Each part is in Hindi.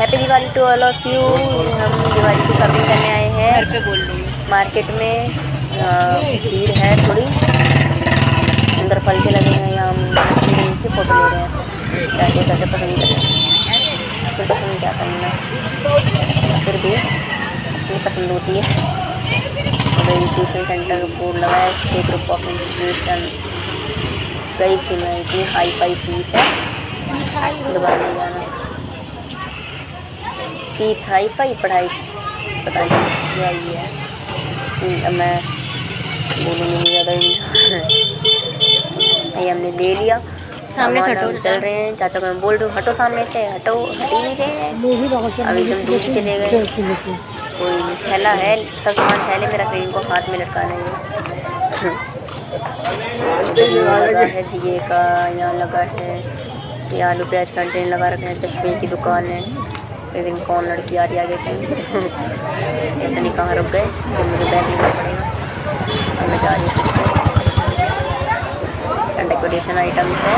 Happy Diwali to all of you हम दिवाली की शॉपिंग करने आए हैं। घर पे बोल रही मार्केट में भीड़ है थोड़ी। अंदर फल के लगे हैं यहाँ हम की फ़ोटो ले रहे हैं। क्या क्या करके पसंद कर रहे हैं। फिर पसंद क्या करना फिर भी अपनी पसंद होती है। ट्यूशन सेंटर बोर्ड लगा है स्टे ग्रुप ऑफ़ इंस्टीट्यूशन गई थी मैं इतनी हाई फाई फ़ीस है। दोबारा नहीं जाना फ़ीस हाई फाई पढ़ाई पता नहीं क्या ही है? हम्म, अब मैं बोलूँगी नहीं ज़्यादा ये हमने ले लिया। सामने हटो चल रहे हैं। चाचा को मैं बोल रही हूँ हटो सामने से हटो हट ही नहीं रहे हैं। अभी एकदम दूर चले गए। कोई थैला है सब सामान थैले में रख रही इनको हाथ में लटकाना है। लगा है दिए का यहाँ लगा है ये आलू प्याज कंटेन लगा रखे हैं चश्मे की दुकान है। लेकिन कौन लड़की आ रही आगे से? इतनी कहाँ रुक गए? फिर मुझे बैग लेना पड़ेगा। मैं जा रही हूँ डेकोरेशन आइटम्स है।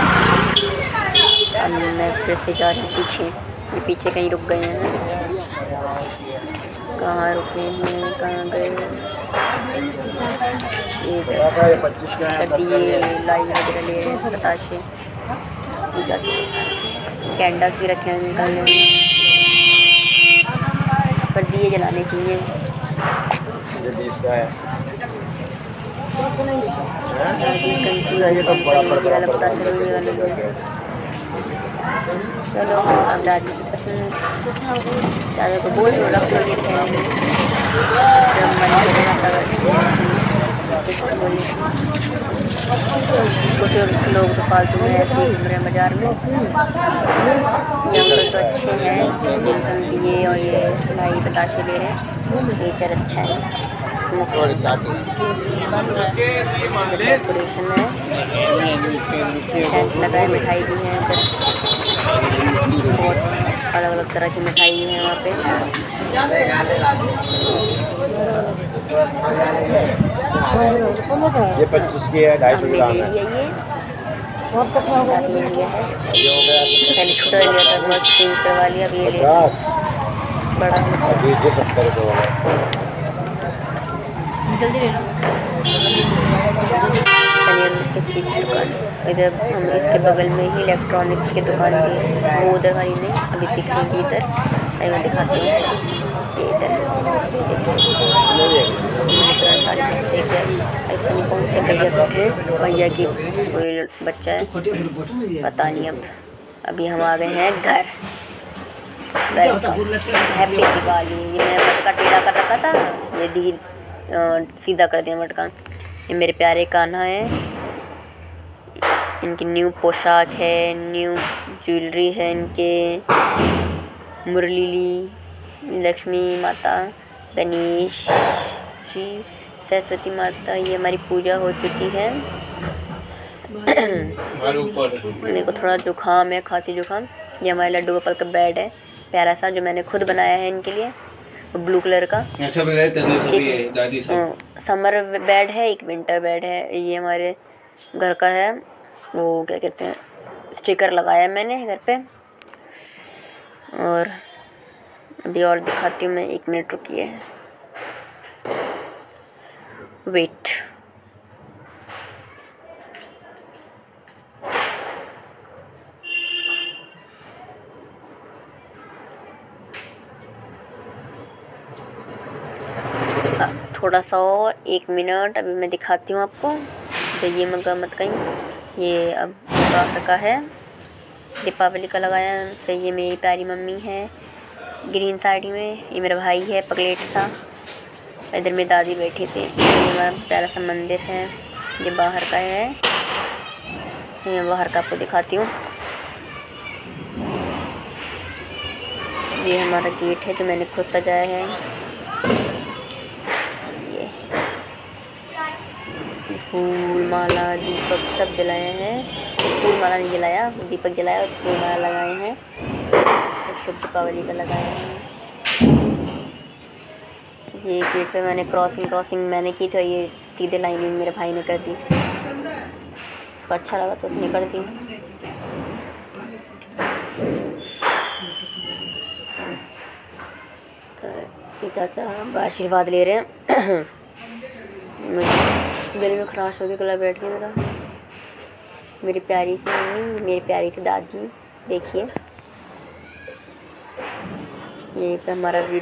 अब मैं फिर से जा रही हूँ पीछे। ये पीछे कहीं रुक गए हैं। कहाँ रुके हैं? कहाँ गए ये लाई वगैरह ले रहे हैं, बताशे। पूजा के कैंडल्स भी रखे हैं निकालने पर दिए जलाने चाहिए ये वाला बताशा लो, ये वाला लो। चलो अब दादी की पसंद दादा को बोल दो रख लो ये थैले में जब मन करेगा तब किसको बोले कुछ लोग तो फालतू में ऐसे ही घूम रहे हैं बाज़ार में। अंकल तो अच्छे हैं जिनसम दिए और ये लाई बताशे ले रहे हैं नेचर अच्छा है। डेकोरेशन है। टेंट लगा है मिठाई भी है बहुत अलग अलग तरह की मिठाई है वहाँ पे। ये पच्चीस की है ढाई सौ ग्राम है। ये। किस चीज़ की दुकान इधर हम इसके बगल में ही इलेक्ट्रॉनिक्स की दुकान भी है वो उधर वाली नहीं अभी दिख रही इधर मैं दिखाती हूँ ये इधर देखिए कौन से भैया हैं भैया की कोई बच्चा है पता नहीं अब अभी हम आ गए हैं घर वेलकम हैप्पी दिवाली ये मैंने मटका टेढ़ा कर रखा था ये दी सीधा कर दिया मटका ये मेरे प्यारे कान्हा है इनकी न्यू पोशाक है न्यू ज्वेलरी है इनके मुरलीली लक्ष्मी माता गणेश जी सरस्वती माता ये हमारी पूजा हो चुकी है। मेरे को थोड़ा जुकाम है खांसी जुकाम ये हमारे लड्डू गोपाल का बेड है। प्यारा सा जो मैंने खुद बनाया है इनके लिए ब्लू कलर का। ऐसा भी रहते हैं सभी है, दादी सब। हाँ, समर बेड है एक विंटर बेड है। ये हमारे घर का है। वो क्या कहते हैं स्टिकर लगाया है मैंने घर पे। और अभी और दिखाती हूँ मैं एक मिनट रुकिए। वेट थोड़ा सा और, एक मिनट, अभी मैं दिखाती हूँ आपको। तो ये मगर मत कहीं, ये अब बाहर का है। दीपावली का लगाया फिर ये मेरी प्यारी मम्मी है, ग्रीन साड़ी में, ये मेरा भाई है, पगलेट सा। इधर मेरी दादी बैठी थी। ये हमारा प्यारा सा मंदिर है। ये बाहर का है। मैं बाहर का आपको दिखाती हूँ। ये हमारा गेट है जो मैंने खुद सजाया है। ये। फूल माला, दीपक सब जलाए हैं। फूल माला नहीं जलाया, दीपक जलाया और फूल माला लगाए हैं। और शुभ दीपावली का लगाया है। ये गेट पे मैंने क्रॉसिंग क्रॉसिंग मैंने की तो ये सीधे लाइनिंग मेरे भाई ने कर दी। उसको अच्छा लगा तो उसने कर दी। तो ये चाचा आशीर्वाद ले रहे हैं। दिल में खराश हो गया गला बैठ गया मेरा। मेरी प्यारी सी मम्मी, मेरी प्यारी सी दादी, देखिए। यहीं पे हमारा वीडियो